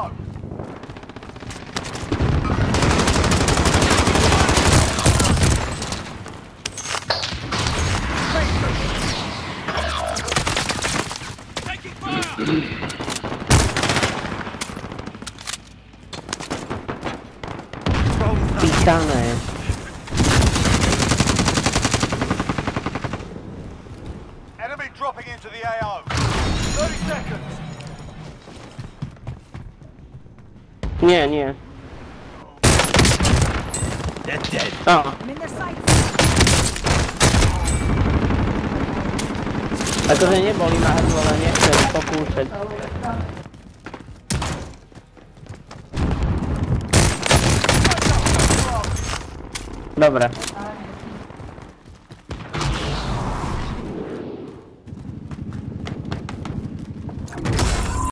Go. Taking fire. Jest. Enemy dropping into the AO. 30 seconds. Nie, nie. Dead, dead. A. Akože neboli ma hrdlo, ale nechcem pokúšať. Dobre.